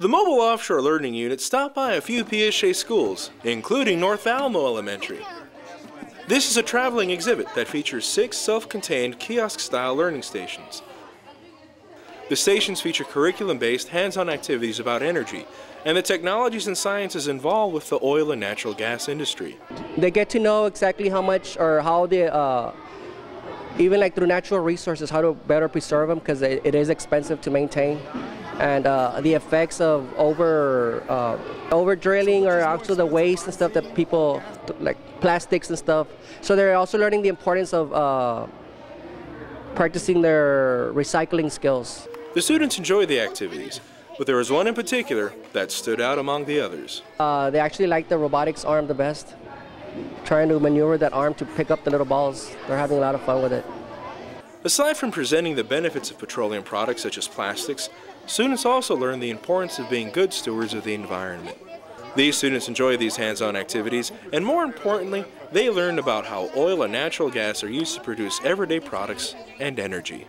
The Mobile Offshore Learning Unit stopped by a few PSJA schools, including North Alamo Elementary. This is a traveling exhibit that features six self-contained kiosk-style learning stations. The stations feature curriculum-based hands-on activities about energy and the technologies and sciences involved with the oil and natural gas industry. They get to know exactly how much or how they, uh, even like through natural resources, how to better preserve them because it, it is expensive to maintain, and uh, the effects of over uh, over drilling or also the waste and stuff that people like plastics and stuff. So they're also learning the importance of uh, practicing their recycling skills. The students enjoy the activities, but there was one in particular that stood out among the others. Uh, they actually like the robotics arm the best. Trying to maneuver that arm to pick up the little balls. They're having a lot of fun with it. Aside from presenting the benefits of petroleum products such as plastics, students also learn the importance of being good stewards of the environment. These students enjoy these hands-on activities, and more importantly, they learn about how oil and natural gas are used to produce everyday products and energy.